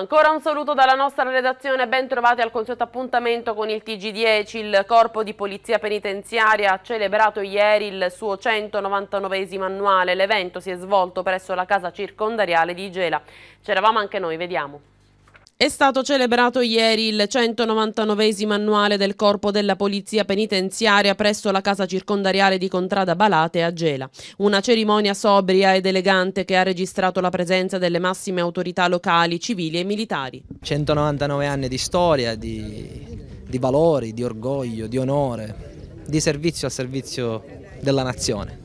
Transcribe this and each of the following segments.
Ancora un saluto dalla nostra redazione, ben trovati al consueto appuntamento con il TG10. Il Corpo di Polizia Penitenziaria ha celebrato ieri il suo 199 annuale. L'evento si è svolto presso la casa circondariale di Gela. C'eravamo anche noi, vediamo. È stato celebrato ieri il 199 annuale del Corpo della Polizia Penitenziaria presso la casa circondariale di Contrada Balate a Gela. Una cerimonia sobria ed elegante che ha registrato la presenza delle massime autorità locali, civili e militari. 199 anni di storia, di, di valori, di orgoglio, di onore, di servizio al servizio della nazione.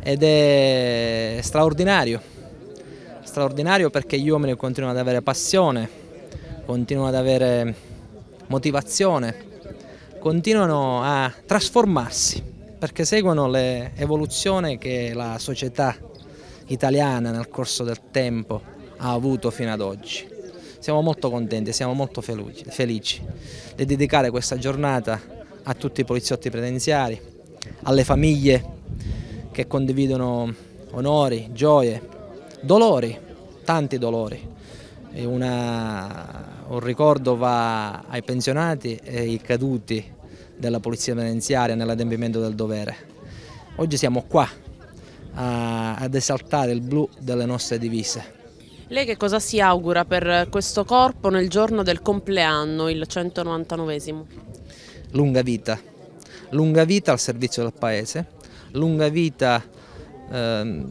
Ed è straordinario straordinario perché gli uomini continuano ad avere passione, continuano ad avere motivazione, continuano a trasformarsi perché seguono l'evoluzione che la società italiana nel corso del tempo ha avuto fino ad oggi. Siamo molto contenti, siamo molto felici di dedicare questa giornata a tutti i poliziotti penitenziari, alle famiglie che condividono onori, gioie, dolori, tanti dolori. Una, un ricordo va ai pensionati e ai caduti della Polizia Penitenziaria nell'adempimento del dovere. Oggi siamo qua a, ad esaltare il blu delle nostre divise. Lei che cosa si augura per questo corpo nel giorno del compleanno, il 199esimo? Lunga vita, lunga vita al servizio del Paese, lunga vita eh,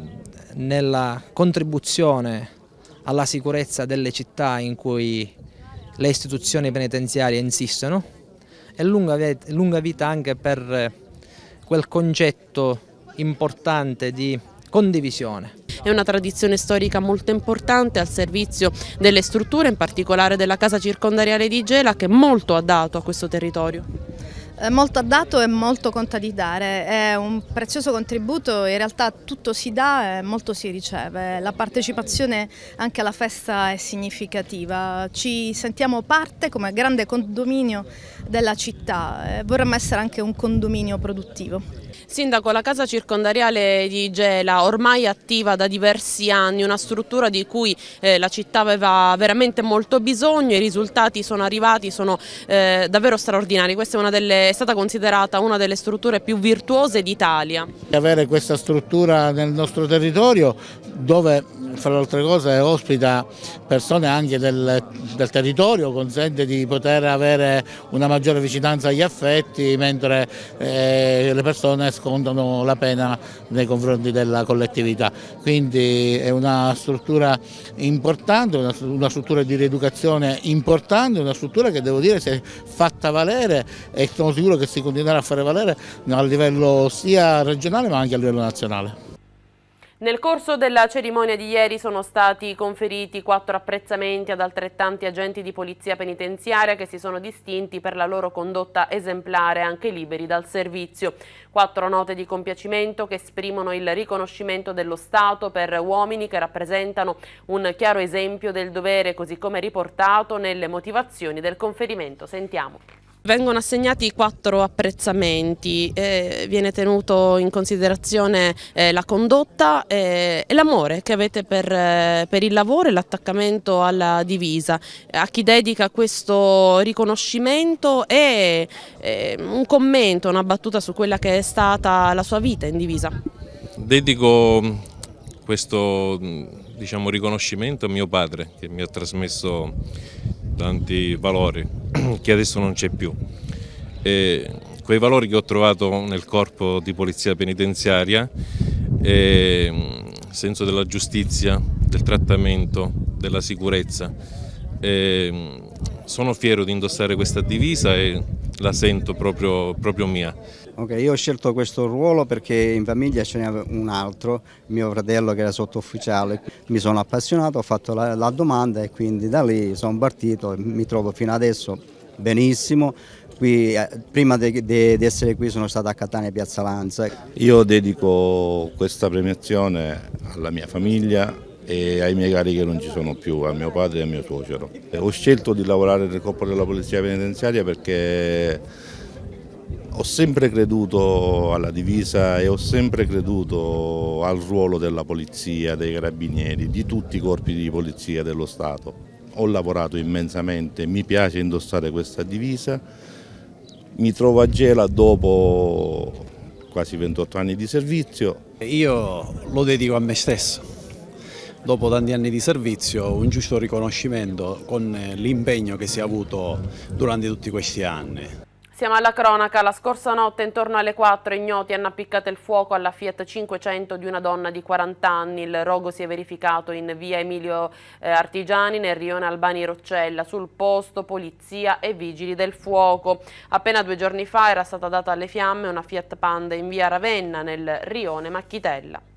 nella contribuzione alla sicurezza delle città in cui le istituzioni penitenziarie insistono e lunga, vita anche per quel concetto importante di condivisione. È una tradizione storica molto importante al servizio delle strutture, in particolare della casa circondariale di Gela, che molto ha dato a questo territorio. Molto ha dato e molto conta di dare, è un prezioso contributo, in realtà tutto si dà e molto si riceve, la partecipazione anche alla festa è significativa, ci sentiamo parte come grande condominio della città, vorremmo essere anche un condominio produttivo. Sindaco, la casa circondariale di Gela, ormai attiva da diversi anni, una struttura di cui eh, la città aveva veramente molto bisogno, i risultati sono arrivati, sono eh, davvero straordinari, questa è, delle, è, stata considerata una delle strutture più virtuose d'Italia. Avere questa struttura nel nostro territorio dove fra le altre cose ospita persone anche del, del, territorio, consente di poter avere una maggiore vicinanza agli affetti mentre eh, le persone scontano la pena nei confronti della collettività. Quindi è una struttura importante, una struttura di rieducazione importante, una struttura che devo dire si è fatta valere e sono sicuro che si continuerà a fare valere a livello sia regionale ma anche a livello nazionale. Nel corso della cerimonia di ieri sono stati conferiti quattro apprezzamenti ad altrettanti agenti di polizia penitenziaria che si sono distinti per la loro condotta esemplare anche liberi dal servizio. Quattro note di compiacimento che esprimono il riconoscimento dello Stato per uomini che rappresentano un chiaro esempio del dovere così come riportato nelle motivazioni del conferimento. Sentiamo. Vengono assegnati quattro apprezzamenti, eh, viene tenuto in considerazione eh, la condotta eh, e l'amore che avete per, eh, per il lavoro e l'attaccamento alla divisa. A chi dedica questo riconoscimento e un commento, una battuta su quella che è stata la sua vita in divisa. Dedico questo diciamo, riconoscimento a mio padre che mi ha trasmesso tanti valori che adesso non c'è più. E quei valori che ho trovato nel corpo di polizia penitenziaria, senso della giustizia, del trattamento, della sicurezza. E sono fiero di indossare questa divisa e la sento proprio, proprio mia. Okay, io ho scelto questo ruolo perché in famiglia ce n'era un altro, mio fratello che era sottufficiale. Mi sono appassionato, ho fatto la, la domanda e quindi da lì sono partito e mi trovo fino adesso benissimo. Qui, eh, prima di essere qui sono stato a Catania Piazza Lanza. Io dedico questa premiazione alla mia famiglia e ai miei cari che non ci sono più, a mio padre e a mio suocero. Ho scelto di lavorare nel corpo della polizia penitenziaria perché ho sempre creduto alla divisa e ho sempre creduto al ruolo della polizia, dei carabinieri, di tutti i corpi di polizia dello Stato. Ho lavorato immensamente, mi piace indossare questa divisa, mi trovo a Gela dopo quasi 28 anni di servizio. Io lo dedico a me stesso. Dopo tanti anni di servizio un giusto riconoscimento con l'impegno che si è avuto durante tutti questi anni. Siamo alla cronaca. La scorsa notte, intorno alle 4, ignoti hanno appiccato il fuoco alla Fiat 500 di una donna di 40 anni. Il rogo si è verificato in via Emilio eh, Artigiani, nel rione Albani Roccella. Sul posto, polizia e vigili del fuoco. Appena due giorni fa era stata data alle fiamme una Fiat Panda in via Ravenna, nel rione Macchitella.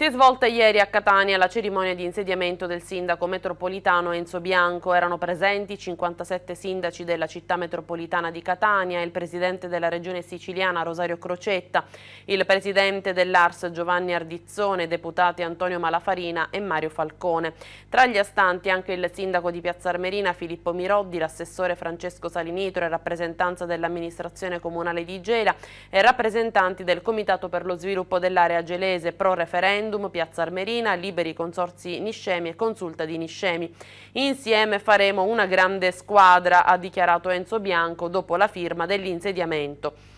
Si è svolta ieri a Catania la cerimonia di insediamento del sindaco metropolitano Enzo Bianco. Erano presenti 57 sindaci della città metropolitana di Catania, il presidente della regione siciliana Rosario Crocetta, il presidente dell'Ars Giovanni Ardizzone, deputati Antonio Malafarina e Mario Falcone. Tra gli astanti anche il sindaco di Piazza Armerina Filippo Miroddi, l'assessore Francesco Salinitro e rappresentanza dell'amministrazione comunale di Gela e rappresentanti del Comitato per lo sviluppo dell'area gelese pro referendum referendum, Piazza Armerina, liberi consorsi Niscemi e consulta di Niscemi. Insieme faremo una grande squadra, ha dichiarato Enzo Bianco dopo la firma dell'insediamento.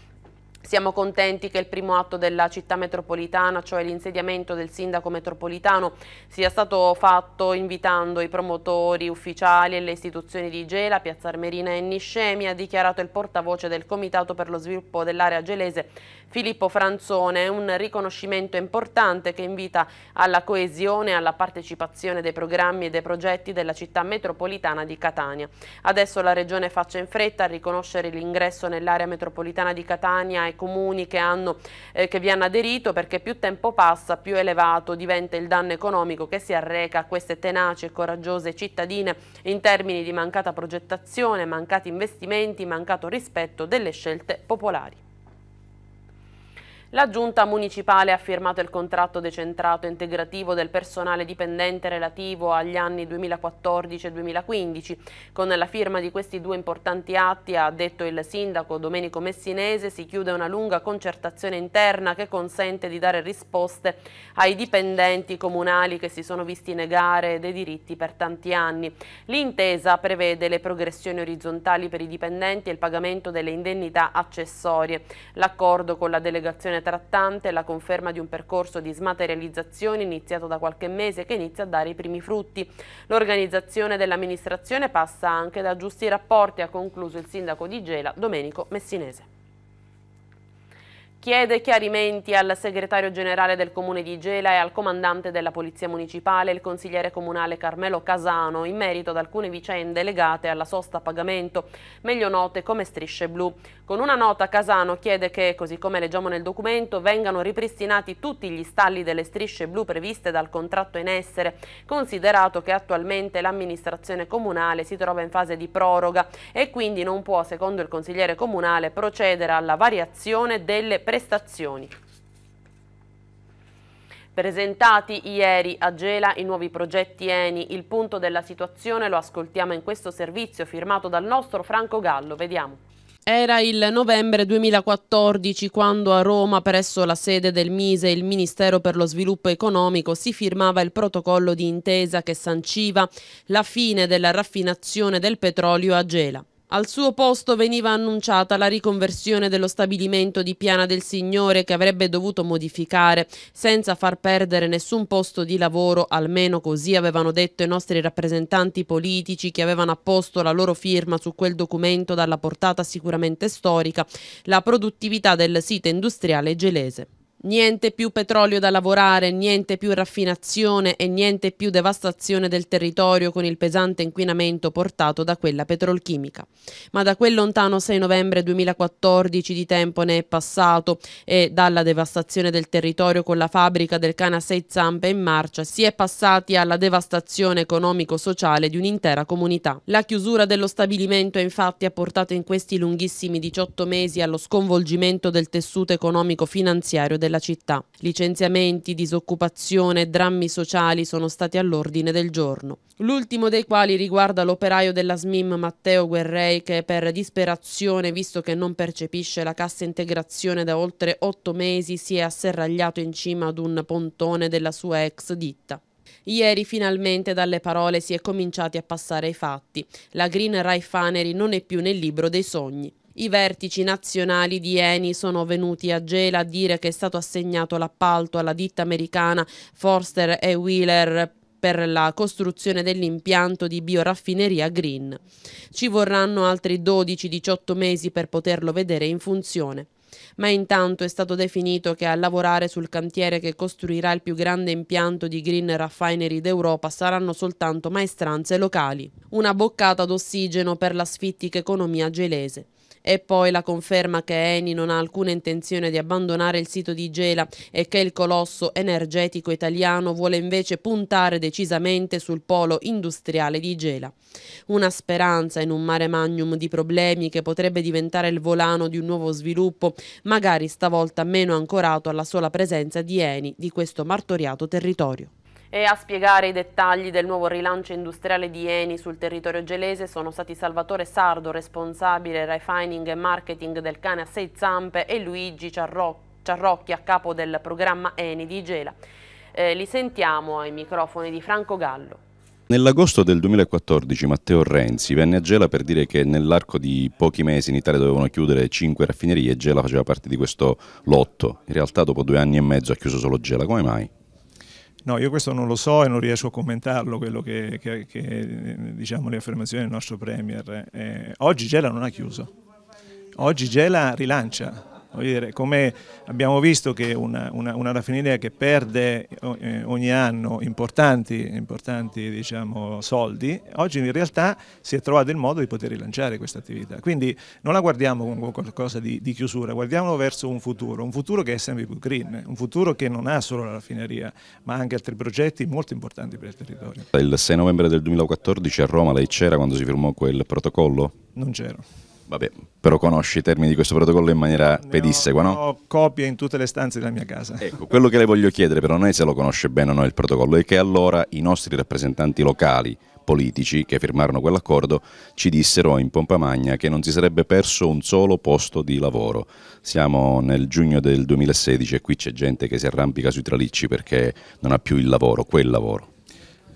Siamo contenti che il primo atto della città metropolitana, cioè l'insediamento del sindaco metropolitano, sia stato fatto invitando i promotori ufficiali e le istituzioni di Gela, Piazza Armerina e Niscemi, ha dichiarato il portavoce del Comitato per lo sviluppo dell'area gelese Filippo Franzone. Un riconoscimento importante che invita alla coesione e alla partecipazione dei programmi e dei progetti della città metropolitana di Catania. Adesso la Regione faccia in fretta a riconoscere l'ingresso nell'area metropolitana di Catania ai comuni che, hanno, eh, che vi hanno aderito perché più tempo passa più elevato diventa il danno economico che si arreca a queste tenaci e coraggiose cittadine in termini di mancata progettazione, mancati investimenti, mancato rispetto delle scelte popolari. La giunta municipale ha firmato il contratto decentrato integrativo del personale dipendente relativo agli anni 2014 e 2015. Con la firma di questi due importanti atti, ha detto il sindaco Domenico Messinese, si chiude una lunga concertazione interna che consente di dare risposte ai dipendenti comunali che si sono visti negare dei diritti per tanti anni. L'intesa prevede le progressioni orizzontali per i dipendenti e il pagamento delle indennità accessorie. L'accordo con la delegazione trattante la conferma di un percorso di smaterializzazione iniziato da qualche mese che inizia a dare i primi frutti. L'organizzazione dell'amministrazione passa anche da giusti rapporti, ha concluso il sindaco di Gela Domenico Messinese chiede chiarimenti al segretario generale del comune di Gela e al comandante della polizia municipale, il consigliere comunale Carmelo Casano, in merito ad alcune vicende legate alla sosta a pagamento, meglio note come strisce blu. Con una nota Casano chiede che, così come leggiamo nel documento, vengano ripristinati tutti gli stalli delle strisce blu previste dal contratto in essere, considerato che attualmente l'amministrazione comunale si trova in fase di proroga e quindi non può, secondo il consigliere comunale, procedere alla variazione delle prestazioni. Presentati ieri a Gela i nuovi progetti Eni, il punto della situazione lo ascoltiamo in questo servizio firmato dal nostro Franco Gallo, vediamo. Era il novembre 2014 quando a Roma, presso la sede del Mise, il Ministero per lo Sviluppo Economico, si firmava il protocollo di intesa che sanciva la fine della raffinazione del petrolio a Gela. Al suo posto veniva annunciata la riconversione dello stabilimento di Piana del Signore che avrebbe dovuto modificare senza far perdere nessun posto di lavoro, almeno così avevano detto i nostri rappresentanti politici che avevano apposto la loro firma su quel documento dalla portata sicuramente storica, la produttività del sito industriale gelese. Niente più petrolio da lavorare, niente più raffinazione e niente più devastazione del territorio con il pesante inquinamento portato da quella petrolchimica. Ma da quel lontano 6 novembre 2014 di tempo ne è passato e dalla devastazione del territorio con la fabbrica del cane a sei zampe in marcia si è passati alla devastazione economico-sociale di un'intera comunità. La chiusura dello stabilimento infatti ha portato in questi lunghissimi 18 mesi allo sconvolgimento del tessuto economico-finanziario della della città. Licenziamenti, disoccupazione drammi sociali sono stati all'ordine del giorno. L'ultimo dei quali riguarda l'operaio della SMIM Matteo Guerrei che per disperazione, visto che non percepisce la cassa integrazione da oltre otto mesi, si è asserragliato in cima ad un pontone della sua ex ditta. Ieri finalmente dalle parole si è cominciati a passare ai fatti. La Green Refinery non è più nel libro dei sogni. I vertici nazionali di Eni sono venuti a Gela a dire che è stato assegnato l'appalto alla ditta americana Forster e Wheeler per la costruzione dell'impianto di bioraffineria Green. Ci vorranno altri 12-18 mesi per poterlo vedere in funzione ma intanto è stato definito che a lavorare sul cantiere che costruirà il più grande impianto di green raffinery d'Europa saranno soltanto maestranze locali. Una boccata d'ossigeno per la sfittica economia gelese. E poi la conferma che Eni non ha alcuna intenzione di abbandonare il sito di Gela e che il colosso energetico italiano vuole invece puntare decisamente sul polo industriale di Gela. Una speranza in un mare magnum di problemi che potrebbe diventare il volano di un nuovo sviluppo, magari stavolta meno ancorato alla sola presenza di Eni di questo martoriato territorio. E a spiegare i dettagli del nuovo rilancio industriale di Eni sul territorio gelese sono stati Salvatore Sardo, responsabile refining e marketing del cane a sei zampe, e Luigi Ciarrocchi, a capo del programma Eni di Gela. Eh, li sentiamo ai microfoni di Franco Gallo. Nell'agosto del 2014 Matteo Renzi venne a Gela per dire che nell'arco di pochi mesi in Italia dovevano chiudere cinque raffinerie e Gela faceva parte di questo lotto. In realtà dopo due anni e mezzo ha chiuso solo Gela. Come mai? No, io questo non lo so e non riesco a commentarlo, quello che, che, che diciamo le affermazioni del nostro Premier. Eh, oggi Gela non ha chiuso, oggi Gela rilancia, Dire, come abbiamo visto che una, una, una, raffineria che perde eh, ogni anno importanti, importanti diciamo, soldi, oggi in realtà si è trovato il modo di poter rilanciare questa attività. Quindi non la guardiamo come qualcosa di, di chiusura, guardiamolo verso un futuro, un futuro che è sempre più green, un futuro che non ha solo la raffineria, ma anche altri progetti molto importanti per il territorio. Il 6 novembre del 2014 a Roma lei c'era quando si firmò quel protocollo? Non c'ero. Vabbè, però conosci i termini di questo protocollo in maniera ne pedissequa, ho, no? Ho copie in tutte le stanze della mia casa. Ecco, quello che le voglio chiedere però non è se lo conosce bene o no il protocollo, è che allora i nostri rappresentanti locali, politici, che firmarono quell'accordo, ci dissero in pompa magna che non si sarebbe perso un solo posto di lavoro. Siamo nel giugno del 2016 e qui c'è gente che si arrampica sui tralicci perché non ha più il lavoro, quel lavoro.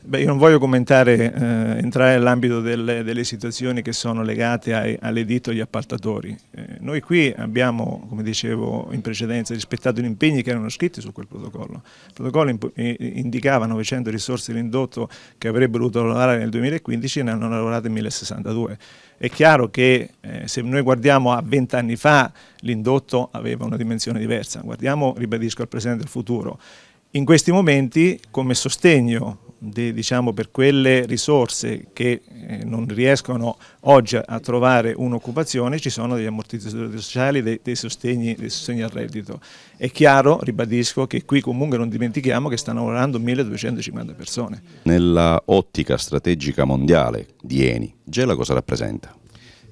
Beh, io non voglio commentare, eh, entrare nell'ambito delle, delle, situazioni che sono legate ai, all'editto agli appaltatori. Eh, noi qui abbiamo, come dicevo in precedenza, rispettato gli impegni che erano scritti su quel protocollo. Il protocollo indicava 900 risorse dell'indotto che avrebbero dovuto lavorare nel 2015 e ne hanno lavorate 1062. È chiaro che eh, se noi guardiamo a 20 anni fa l'indotto aveva una dimensione diversa, guardiamo, ribadisco, al presente e al futuro. In questi momenti, come sostegno di, diciamo, per quelle risorse che eh, non riescono oggi a trovare un'occupazione ci sono degli ammortizzatori sociali, dei, dei, sostegni, dei sostegni al reddito. È chiaro, ribadisco, che qui comunque non dimentichiamo che stanno lavorando 1250 persone. Nella ottica strategica mondiale di Eni, Gela cosa rappresenta?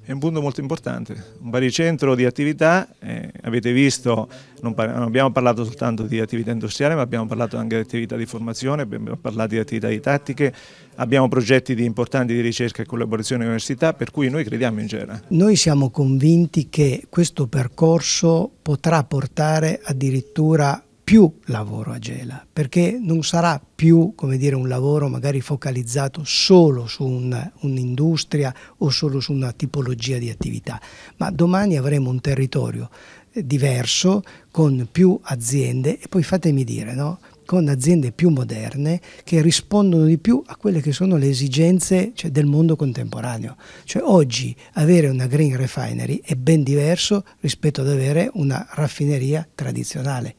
È un punto molto importante, un baricentro di attività, eh, avete visto, non, non, abbiamo parlato soltanto di attività industriali ma abbiamo parlato anche di attività di formazione, abbiamo parlato di attività di tattiche, abbiamo progetti di importanti di ricerca e collaborazione con l'università per cui noi crediamo in Gera. Noi siamo convinti che questo percorso potrà portare addirittura più lavoro a Gela, perché non sarà più dire, un lavoro magari focalizzato solo su un'industria un o solo su una tipologia di attività, ma domani avremo un territorio eh, diverso con più aziende e poi fatemi dire, no? con aziende più moderne che rispondono di più a quelle che sono le esigenze cioè, del mondo contemporaneo. Cioè oggi avere una green refinery è ben diverso rispetto ad avere una raffineria tradizionale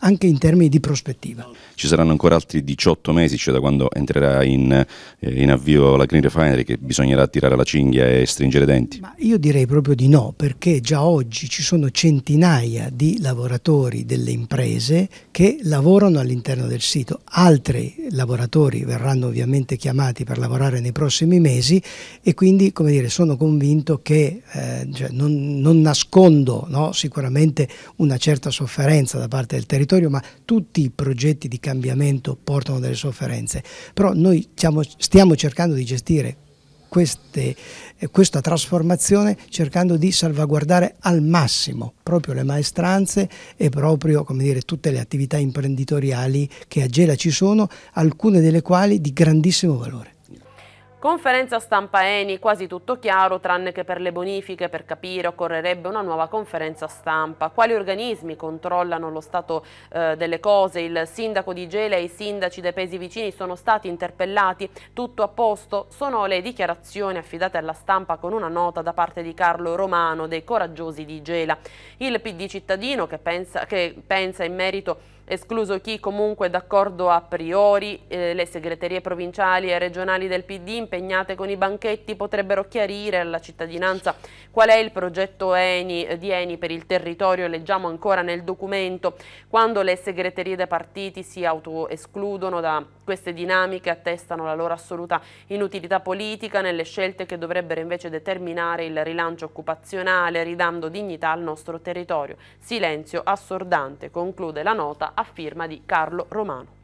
anche in termini di prospettiva. Ci saranno ancora altri 18 mesi, cioè da quando entrerà in, eh, in avvio la Green Refinery, che bisognerà tirare la cinghia e stringere i denti? Ma io direi proprio di no, perché già oggi ci sono centinaia di lavoratori delle imprese che lavorano all'interno del sito. Altri lavoratori verranno ovviamente chiamati per lavorare nei prossimi mesi e quindi come dire, sono convinto che eh, cioè, non, non, nascondo no, sicuramente una certa sofferenza da parte del territorio, ma tutti i progetti di cambiamento portano delle sofferenze. Però noi stiamo, cercando di gestire queste, eh, questa trasformazione cercando di salvaguardare al massimo proprio le maestranze e proprio dire, tutte le attività imprenditoriali che a Gela ci sono, alcune delle quali di grandissimo valore. Conferenza stampa Eni, quasi tutto chiaro, tranne che per le bonifiche, per capire occorrerebbe una nuova conferenza stampa. Quali organismi controllano lo stato eh, delle cose? Il sindaco di Gela e i sindaci dei paesi vicini sono stati interpellati? Tutto a posto? Sono le dichiarazioni affidate alla stampa con una nota da parte di Carlo Romano dei Coraggiosi di Gela. Il PD cittadino che pensa, che pensa in merito escluso chi comunque d'accordo a priori, eh, le segreterie provinciali e regionali del PD impegnate con i banchetti potrebbero chiarire alla cittadinanza qual è il progetto Eni, di Eni per il territorio, leggiamo ancora nel documento, quando le segreterie dei partiti si autoescludono da queste dinamiche attestano la loro assoluta inutilità politica nelle scelte che dovrebbero invece determinare il rilancio occupazionale ridando dignità al nostro territorio. Silenzio assordante, conclude la nota a firma di Carlo Romano.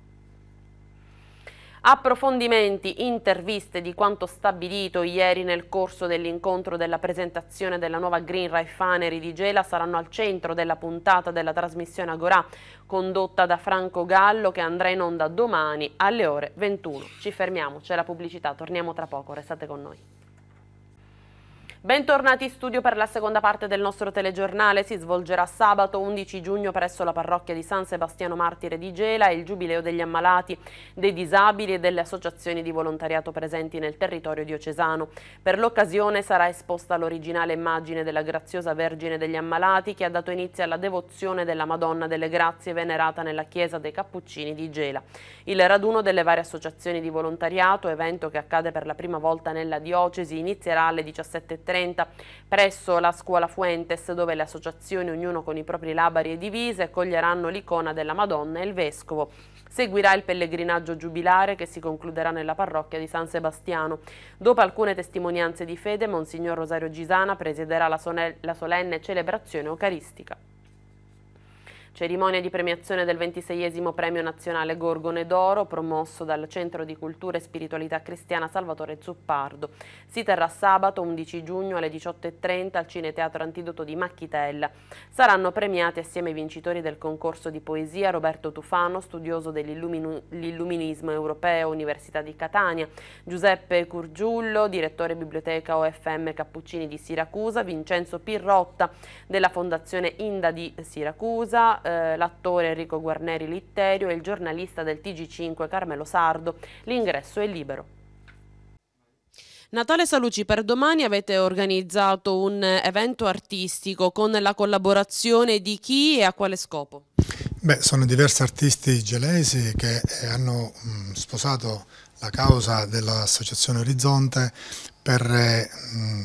Approfondimenti, interviste di quanto stabilito ieri nel corso dell'incontro della presentazione della nuova Green Refinery di Gela saranno al centro della puntata della trasmissione Agorà condotta da Franco Gallo che andrà in onda domani alle ore 21. Ci fermiamo, c'è la pubblicità, torniamo tra poco, restate con noi. Bentornati in studio per la seconda parte del nostro telegiornale. Si svolgerà sabato 11 giugno presso la parrocchia di San Sebastiano Martire di Gela il giubileo degli ammalati, dei disabili e delle associazioni di volontariato presenti nel territorio diocesano. Per l'occasione sarà esposta l'originale immagine della graziosa Vergine degli Ammalati che ha dato inizio alla devozione della Madonna delle Grazie venerata nella chiesa dei Cappuccini di Gela. Il raduno delle varie associazioni di volontariato, evento che accade per la prima volta nella diocesi, inizierà alle 17.30 30 presso la scuola Fuentes dove le associazioni, ognuno con i propri labari e divise, coglieranno l'icona della Madonna e il Vescovo. Seguirà il pellegrinaggio giubilare che si concluderà nella parrocchia di San Sebastiano. Dopo alcune testimonianze di fede, Monsignor Rosario Gisana presiederà la, solenne celebrazione eucaristica. Cerimonia di premiazione del 26 Premio Nazionale Gorgone d'Oro promosso dal Centro di Cultura e Spiritualità Cristiana Salvatore Zuppardo. Si terrà sabato 11 giugno alle 18.30 al Cineteatro Antidoto di Macchitella. Saranno premiati assieme ai vincitori del concorso di poesia Roberto Tufano, studioso dell'illuminismo europeo, Università di Catania, Giuseppe Curgiullo, direttore biblioteca OFM Cappuccini di Siracusa, Vincenzo Pirrotta della Fondazione Inda di Siracusa, eh, l'attore Enrico Guarneri Litterio e il giornalista del TG5 Carmelo Sardo. L'ingresso è libero. Natale Saluci, per domani avete organizzato un evento artistico con la collaborazione di chi e a quale scopo? Beh, sono diversi artisti gelesi che eh, hanno mh, mm, sposato la causa dell'Associazione Orizzonte per mh, mm,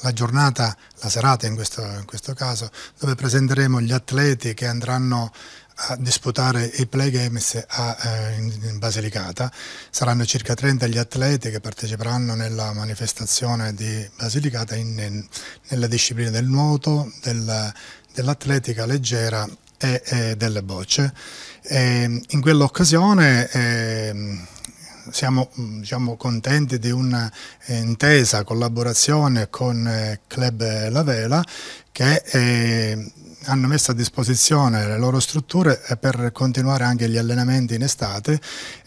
la giornata, la serata in questo, in questo caso, dove presenteremo gli atleti che andranno a disputare i Play Games a, eh, in Basilicata. Saranno circa 30 gli atleti che parteciperanno nella manifestazione di Basilicata in, in, nella disciplina del nuoto, del, dell'atletica leggera e, e, delle bocce. E in quell'occasione eh, siamo mm, diciamo, contenti di un'intesa collaborazione con eh, Club La Vela che eh, hanno messo a disposizione le loro strutture per continuare anche gli allenamenti in estate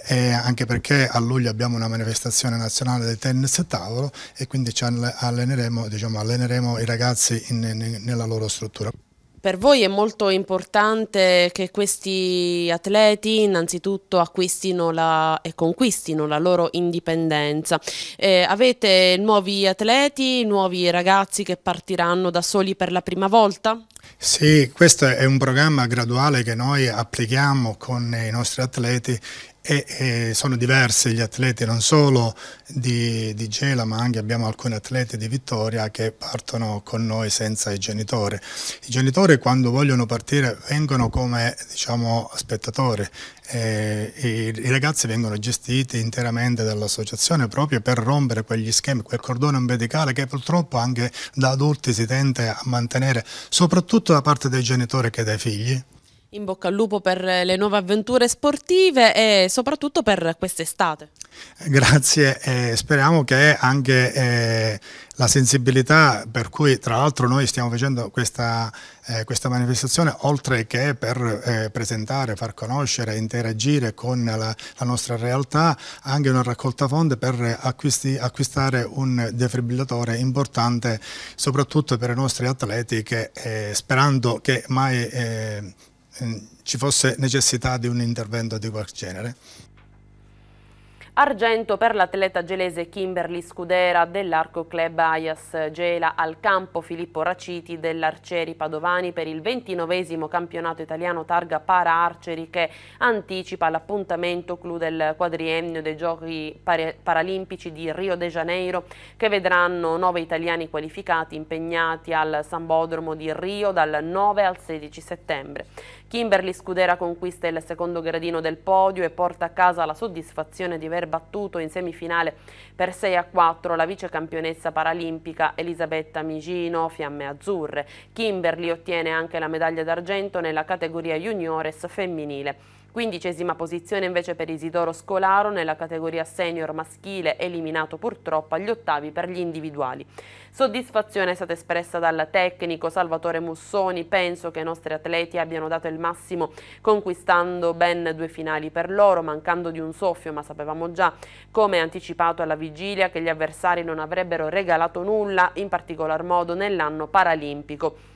anche perché a luglio abbiamo una manifestazione nazionale del tennis a tavolo e quindi ci alleneremo, diciamo, alleneremo i ragazzi in, in, nella loro struttura. Per voi è molto importante che questi atleti innanzitutto acquistino la, e conquistino la loro indipendenza. Eh, avete nuovi atleti, nuovi ragazzi che partiranno da soli per la prima volta? Sì, questo è un programma graduale che noi applichiamo con i nostri atleti e, e, sono diversi gli atleti non solo di, di, Gela ma anche abbiamo alcuni atleti di Vittoria che partono con noi senza i genitori. I genitori quando vogliono partire vengono come diciamo, spettatori, eh, i, i, ragazzi vengono gestiti interamente dall'associazione proprio per rompere quegli schemi, quel cordone ombelicale che purtroppo anche da adulti si tende a mantenere soprattutto da parte dei genitori che dai figli. In bocca al lupo per le nuove avventure sportive e soprattutto per quest'estate. Grazie, eh, speriamo che anche eh, la sensibilità per cui tra l'altro noi stiamo facendo questa, eh, questa manifestazione oltre che per eh, presentare, far conoscere, interagire con la, la, nostra realtà, anche una raccolta fondi per acquisti, acquistare un defibrillatore importante soprattutto per i nostri atleti che eh, sperando che mai eh, ci fosse necessità di un intervento di qualche genere. Argento per l'atleta gelese Kimberly Scudera dell'Arco Club Ayas Gela al campo Filippo Raciti dell'Arcieri Padovani per il ventinovesimo campionato italiano targa para arcieri che anticipa l'appuntamento clou del quadriennio dei giochi paralimpici di Rio de Janeiro che vedranno nove italiani qualificati impegnati al Sambodromo di Rio dal 9 al 16 settembre. Kimberly Scudera conquista il secondo gradino del podio e porta a casa la soddisfazione di aver battuto in semifinale per 6 a 4 la vice campionessa paralimpica Elisabetta Migino, Fiamme Azzurre. Kimberly ottiene anche la medaglia d'argento nella categoria juniores femminile. Quindicesima posizione invece per Isidoro Scolaro nella categoria senior maschile, eliminato purtroppo agli ottavi per gli individuali. Soddisfazione è stata espressa dal tecnico Salvatore Mussoni, penso che i nostri atleti abbiano dato il massimo conquistando ben due finali per loro, mancando di un soffio, ma sapevamo già, come anticipato alla vigilia, che gli avversari non avrebbero regalato nulla, in particolar modo nell'anno paralimpico.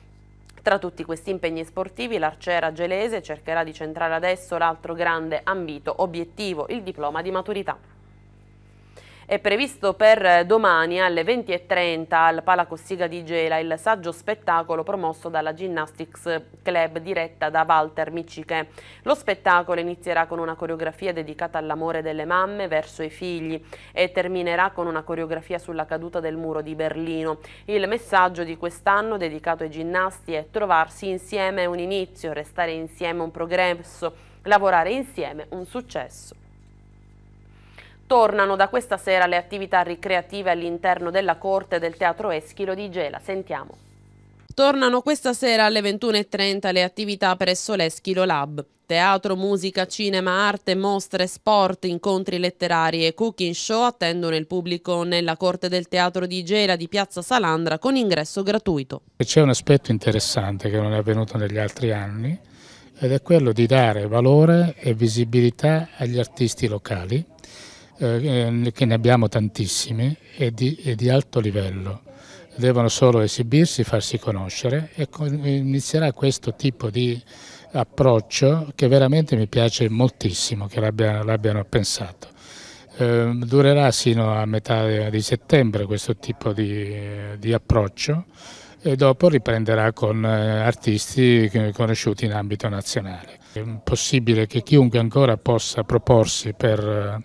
Tra tutti questi impegni sportivi l'arciera gelese cercherà di centrare adesso l'altro grande ambito obiettivo, il diploma di maturità. È previsto per domani alle 20.30 al Pala Cossiga di Gela il saggio spettacolo promosso dalla Gymnastics Club diretta da Walter Micciche. Lo spettacolo inizierà con una coreografia dedicata all'amore delle mamme verso i figli e terminerà con una coreografia sulla caduta del muro di Berlino. Il messaggio di quest'anno dedicato ai ginnasti è trovarsi insieme un inizio, restare insieme un progresso, lavorare insieme un successo. Tornano da questa sera le attività ricreative all'interno della corte del Teatro Eschilo di Gela. Sentiamo. Tornano questa sera alle 21.30 le attività presso l'Eschilo Lab. Teatro, musica, cinema, arte, mostre, sport, incontri letterari e cooking show attendono il pubblico nella corte del Teatro di Gela di Piazza Salandra con ingresso gratuito. C'è un aspetto interessante che non è avvenuto negli altri anni ed è quello di dare valore e visibilità agli artisti locali eh, che ne abbiamo tantissimi e di, e di, alto livello. Devono solo esibirsi, farsi conoscere e inizierà questo tipo di approccio che veramente mi piace moltissimo che l'abbiano pensato. Eh, durerà sino a metà di settembre questo tipo di, di approccio e dopo riprenderà con eh, artisti conosciuti in ambito nazionale. È possibile che chiunque ancora possa proporsi per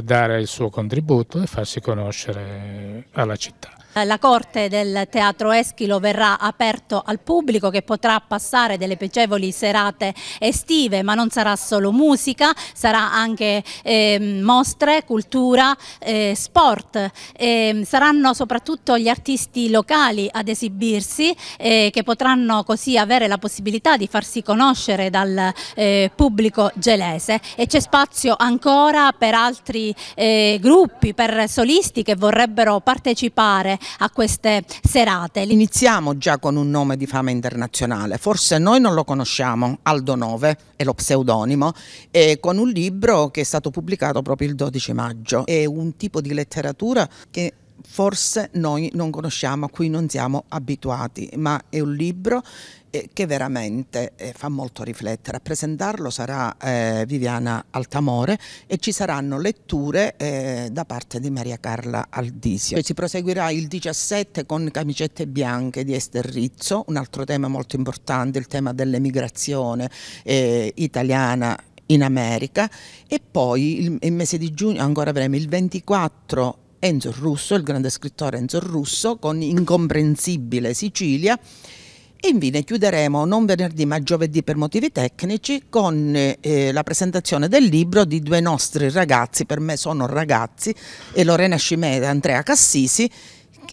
dare il suo contributo e farsi conoscere alla città. La corte del Teatro Eschilo verrà aperto al pubblico che potrà passare delle piacevoli serate estive, ma non sarà solo musica, sarà anche eh, mostre, cultura, eh, sport. Eh, saranno soprattutto gli artisti locali ad esibirsi eh, che potranno così avere la possibilità di farsi conoscere dal eh, pubblico gelese e c'è spazio ancora per altri eh, gruppi, per solisti che vorrebbero partecipare a queste serate. Iniziamo già con un nome di fama internazionale, forse noi non lo conosciamo, Aldo Nove è lo pseudonimo, e con un libro che è stato pubblicato proprio il 12 maggio. È un tipo di letteratura che forse noi non conosciamo, a cui non siamo abituati, ma è un libro eh, che veramente eh, fa molto riflettere. A presentarlo sarà eh, Viviana Altamore e ci saranno letture eh, da parte di Maria Carla Aldisio. Si proseguirà il 17 con Camicette bianche di Esther Rizzo, un altro tema molto importante, il tema dell'emigrazione eh, italiana in America e poi il, il mese di giugno ancora avremo il 24 Enzo Russo, il grande scrittore Enzo Russo con Incomprensibile Sicilia. E infine chiuderemo non venerdì ma giovedì per motivi tecnici con eh, la presentazione del libro di due nostri ragazzi, per me sono ragazzi, e Lorena Scimè e Andrea Cassisi,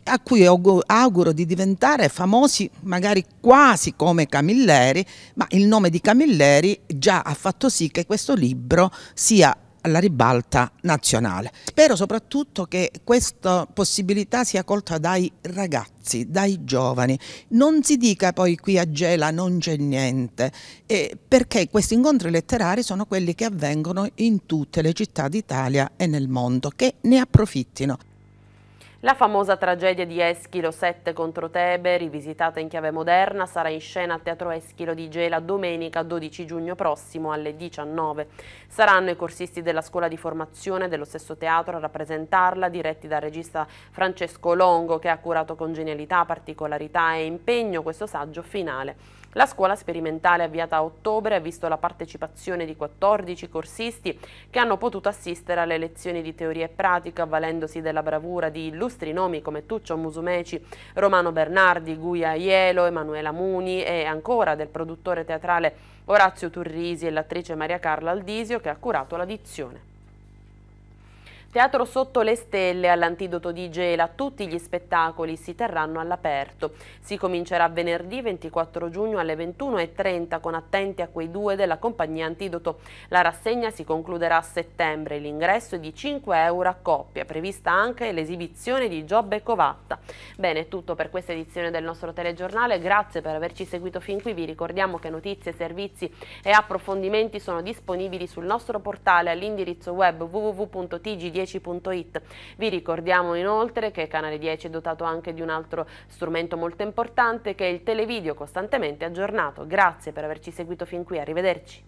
a cui auguro di diventare famosi magari quasi come Camilleri, ma il nome di Camilleri già ha fatto sì che questo libro sia alla ribalta nazionale. Spero soprattutto che questa possibilità sia colta dai ragazzi, dai giovani. Non si dica poi qui a Gela non c'è niente, eh, perché questi incontri letterari sono quelli che avvengono in tutte le città d'Italia e nel mondo, che ne approfittino. La famosa tragedia di Eschilo 7 contro Tebe, rivisitata in chiave moderna, sarà in scena al Teatro Eschilo di Gela domenica 12 giugno prossimo alle 19. Saranno i corsisti della scuola di formazione dello stesso teatro a rappresentarla, diretti dal regista Francesco Longo che ha curato con genialità, particolarità e impegno questo saggio finale. La scuola sperimentale avviata a ottobre ha visto la partecipazione di 14 corsisti che hanno potuto assistere alle lezioni di teoria e pratica avvalendosi della bravura di illustri nomi come Tuccio Musumeci, Romano Bernardi, Guia Ielo, Emanuela Muni e ancora del produttore teatrale Orazio Turrisi e l'attrice Maria Carla Aldisio che ha curato la dizione. Teatro sotto le stelle all'antidoto di Gela, tutti gli spettacoli si terranno all'aperto. Si comincerà venerdì 24 giugno alle 21.30 con attenti a quei due della compagnia Antidoto. La rassegna si concluderà a settembre, l'ingresso è di 5 euro a coppia, prevista anche l'esibizione di Giobbe Covatta. Bene, è tutto per questa edizione del nostro telegiornale, grazie per averci seguito fin qui, vi ricordiamo che notizie, servizi e approfondimenti sono disponibili sul nostro portale all'indirizzo web www.tg10 10.it. Vi ricordiamo inoltre che Canale 10 è dotato anche di un altro strumento molto importante che è il televideo costantemente aggiornato. Grazie per averci seguito fin qui, arrivederci.